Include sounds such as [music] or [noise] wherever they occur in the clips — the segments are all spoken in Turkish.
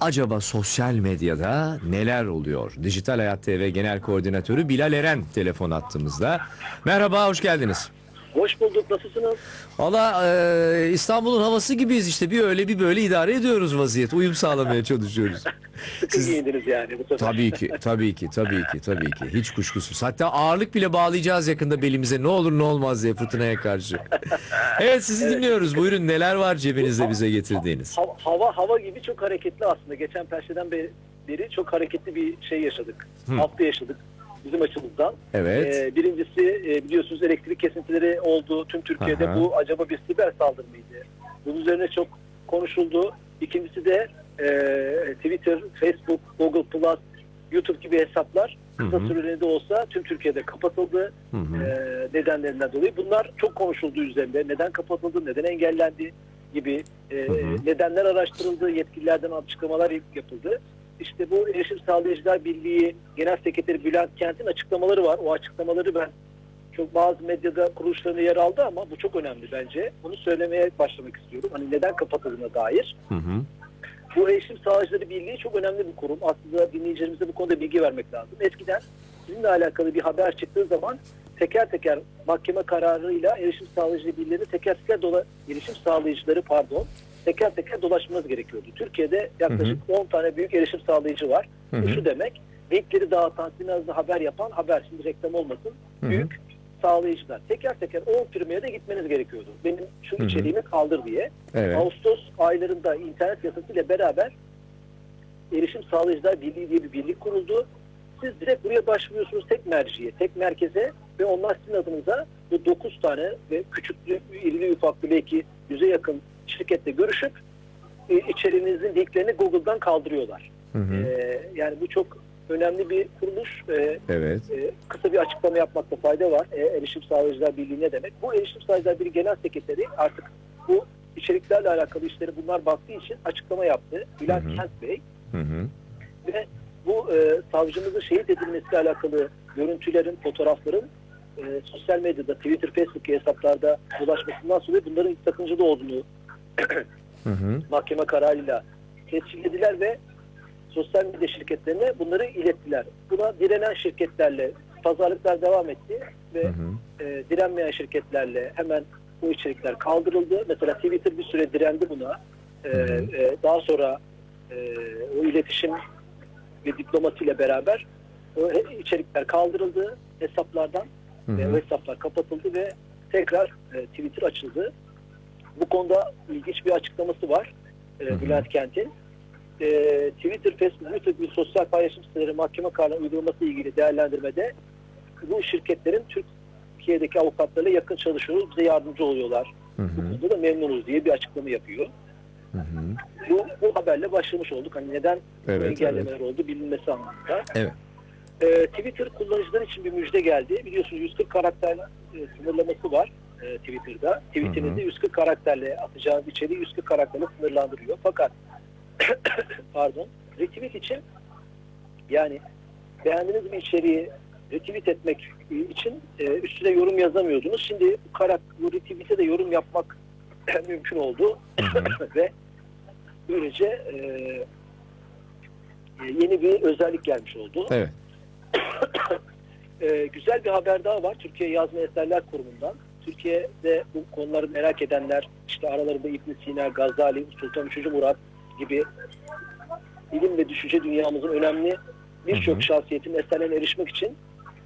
Acaba sosyal medyada neler oluyor? Dijital Hayat TV Genel Koordinatörü Bilal Eren telefon attığımızda. Merhaba, hoş geldiniz. Hoş bulduk. Nasılsınız? Valla e, İstanbul'un havası gibiyiz işte. Bir öyle bir böyle idare ediyoruz vaziyet. Uyum sağlamaya çalışıyoruz. Sıkı [laughs] Siz- giyindiniz yani bu sefer. Tabii ki, tabii ki, tabii ki, tabii ki. Hiç kuşkusuz. Hatta ağırlık bile bağlayacağız yakında belimize. Ne olur ne olmaz diye fırtınaya karşı. [laughs] Evet sizi dinliyoruz. Buyurun neler var cebinizde bize getirdiğiniz? Ha- hava hava gibi çok hareketli aslında. Geçen perşeden beri, çok hareketli bir şey yaşadık. Hafta yaşadık bizim açımızdan. Evet. Ee, birincisi e, biliyorsunuz elektrik kesintileri oldu tüm Türkiye'de. Aha. Bu acaba bir siber saldırı mıydı? Bunun üzerine çok konuşuldu. İkincisi de e, Twitter, Facebook, Google Plus, YouTube gibi hesaplar kısa süreliğine de olsa tüm Türkiye'de kapatıldı. Hı hı. e, nedenlerinden dolayı. Bunlar çok konuşuldu üzerinde. Neden kapatıldı, neden engellendi gibi e, Hı hı. nedenler araştırıldı, yetkililerden açıklamalar yapıldı. İşte bu Erişim Sağlayıcılar Birliği Genel Sekreteri Bülent Kent'in açıklamaları var. O açıklamaları ben çok bazı medyada kuruluşlarında yer aldı ama bu çok önemli bence. Bunu söylemeye başlamak istiyorum. Hani neden kapatıldığına dair. Hı hı. Bu Erişim Sağlayıcıları Birliği çok önemli bir kurum. Aslında dinleyicilerimize bu konuda bilgi vermek lazım. Eskiden sizinle alakalı bir haber çıktığı zaman teker teker mahkeme kararıyla erişim sağlayıcı birliğini teker teker dola, erişim sağlayıcıları pardon teker teker dolaşmanız gerekiyordu. Türkiye'de yaklaşık 10 tane büyük erişim sağlayıcı var. Hı hı. şu demek linkleri dağıtan sizinle haber yapan haber şimdi reklam olmasın Hı hı. büyük sağlayıcılar. Teker teker 10 firmaya da gitmeniz gerekiyordu. Benim şu Hı hı. içeriğimi kaldır diye. Evet. Ağustos aylarında internet yasasıyla beraber Erişim Sağlayıcılar Birliği diye bir birlik kuruldu. Siz direkt buraya başvuruyorsunuz tek merciye, tek merkeze ve onlar sizin adınıza bu 9 tane ve küçüklü, irili ufaklı belki yüze yakın şirkette görüşüp e, içeriğinizin linklerini Google'dan kaldırıyorlar. Hı hı. E, yani bu çok önemli bir kuruluş. E, Evet. e, kısa bir açıklama yapmakta fayda var. E, Erişim Sağlayıcılar Birliği ne demek? Bu Erişim Sağlayıcılar Birliği Genel Sekreteri artık bu içeriklerle alakalı işleri bunlar baktığı için açıklama yaptı. Bülent Hı hı. Kent Bey Hı hı. ve bu e, savcımızın şehit edilmesiyle alakalı görüntülerin, fotoğrafların e, sosyal medyada, Twitter, Facebook hesaplarda dolaşmasından sonra bunların sakıncalı olduğunu Hı hı. mahkeme kararıyla tescillediler ve sosyal medya şirketlerine bunları ilettiler. Buna direnen şirketlerle pazarlıklar devam etti ve Hı hı. e, direnmeyen şirketlerle hemen bu içerikler kaldırıldı. Mesela Twitter bir süre direndi buna. E, Hı hı. e, daha sonra e, o iletişim ve diplomasiyle beraber o içerikler kaldırıldı hesaplardan Hı ve hı. o hesaplar kapatıldı ve tekrar e, Twitter açıldı. Bu konuda ilginç bir açıklaması var e. Bülent Kent'in. E, Twitter, Facebook, YouTube gibi sosyal paylaşım siteleri mahkeme kararı uygulaması ile ilgili değerlendirmede bu şirketlerin Türkiye'deki avukatlarla yakın çalışıyoruz, bize yardımcı oluyorlar. Hı Bu hı. konuda da memnunuz diye bir açıklama yapıyor. Hı hı. Bu, bu haberle başlamış olduk. Hani neden bu Evet, engellemeler oldu bilinmesi anlamında. Evet. Ee, Twitter kullanıcılar için bir müjde geldi. Biliyorsunuz 140 karakter e, sınırlaması var e, Twitter'da. Tweetinizde 140 karakterle atacağınız içeriği 140 karakterle sınırlandırıyor. Fakat [coughs] pardon retweet için yani beğendiğiniz bir içeriği retweet etmek için e, üstüne yorum yazamıyordunuz. Şimdi bu, karak, bu retweet'e de yorum yapmak [coughs] mümkün oldu. [coughs] Ve böylece e, e, yeni bir özellik gelmiş oldu. Evet. Ee, güzel bir haber daha var Türkiye Yazma Eserler Kurumu'ndan. Türkiye'de bu konuları merak edenler işte aralarında İbn Sina, Gazali, Sultan Üçüncü Murat gibi ilim ve düşünce dünyamızın önemli birçok hı. şahsiyetinin eserlerine erişmek için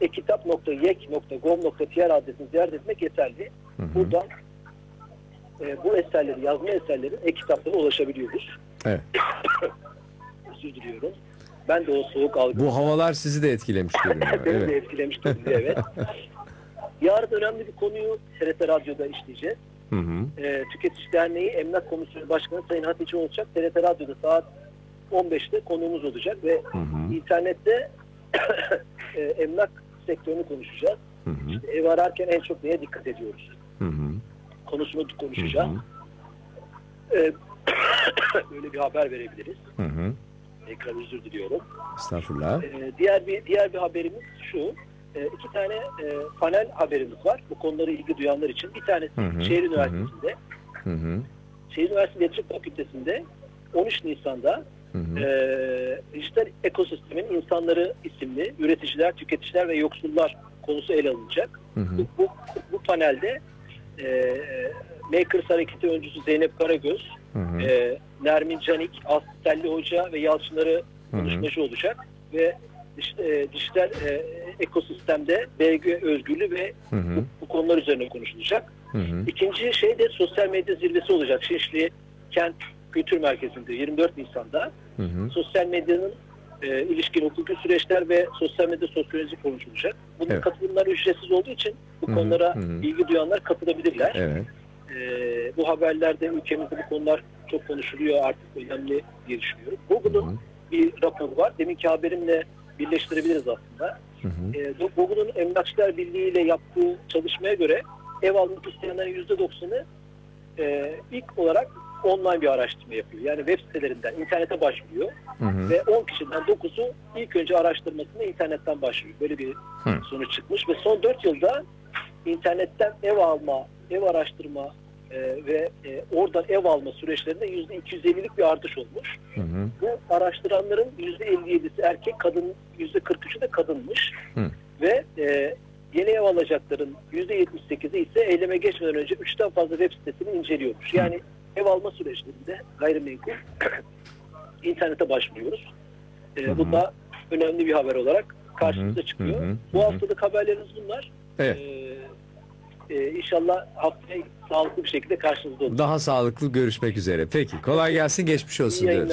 ekitap.yek.gov.tr adresini ziyaret etmek yeterli. Hı hı. Buradan e, bu eserleri, yazma eserlerin e-kitaplara ulaşabiliyoruz. Evet. [coughs] Özür diliyorum. Ben de o soğuk algı Bu havalar sizi de etkilemiş görünüyor. [laughs] Beni de Evet. etkilemiş durumda evet. [laughs] Yarın önemli bir konuyu TRT Radyo'da işleyeceğiz. Hı hı. Ee, Tüketici Derneği Emlak Komisyonu Başkanı Sayın Hatice olacak. TRT Radyo'da saat 15'te konuğumuz olacak ve Hı hı. internette [coughs] e, emlak sektörünü konuşacağız. Hı hı. Ev ararken en çok neye dikkat ediyoruz? Hı hı. Konusunu konuşacağız. hı. [coughs] Böyle bir haber verebiliriz. Hı hı. Tekrar özür diliyorum. Estağfurullah. Ee, diğer bir diğer bir haberimiz şu. Ee, iki tane e, panel haberimiz var. Bu konulara ilgi duyanlar için. Bir tanesi Hı hı, Şehir hı hı. Üniversitesi'nde. Hı hı. Şehir Üniversitesi İletişim Fakültesi'nde 13 Nisan'da e, dijital ekosistemin insanları isimli üreticiler, tüketiciler ve yoksullar konusu ele alınacak. Hı hı. Bu, bu, bu panelde e, Makers Hareketi öncüsü Zeynep Karagöz, Hı hı. e, Nermin Canik, Aslı Telli Hoca ve Yalçınları Hı hı. konuşmacı olacak ve e, dijital e, ekosistemde BG özgürlüğü ve Hı hı. bu, bu konular üzerine konuşulacak. Hı hı. İkinci şey de sosyal medya zirvesi olacak. Şişli Kent Kültür Merkezi'nde 24 Nisan'da Hı hı. sosyal medyanın e, ilişkin hukuki süreçler ve sosyal medya sosyoloji konuşulacak. Bunun Evet. katılımları ücretsiz olduğu için bu Hı hı, konulara hı hı. ilgi duyanlar katılabilirler. Evet. E, bu haberlerde ülkemizde bu konular çok konuşuluyor artık önemli diye düşünüyorum. Google'un bir raporu var. Deminki haberimle birleştirebiliriz aslında. Hı hı. E, Google'un Emlakçılar Birliği ile yaptığı çalışmaya göre ev almak isteyenlerin %90'ı e, ilk olarak online bir araştırma yapıyor. Yani web sitelerinden internete başvuruyor Hı hı. ve 10 kişiden 9'u ilk önce araştırmasını internetten başlıyor. Böyle bir Hı. sonuç çıkmış ve son 4 yılda internetten ev alma, ev araştırma e, ve e, oradan ev alma süreçlerinde %250'lik bir artış olmuş. Hı hı. Bu araştıranların %57'si erkek, kadın %43'ü de kadınmış. Hı. Ve e, yeni ev alacakların %78'i ise eyleme geçmeden önce 3'ten fazla web sitesini inceliyormuş. Yani ev alma süreçlerinde gayrimenkul [clears throat] internete başvuruyoruz. E, Hı hı. bu da önemli bir haber olarak karşımıza Hı hı, çıkıyor. hı hı, Bu haftalık haberlerimiz bunlar. Evet. E, e, inşallah haftaya sağlıklı bir şekilde karşınızda olacağız. Daha sağlıklı görüşmek üzere. Peki kolay gelsin geçmiş olsun İyi diyoruz.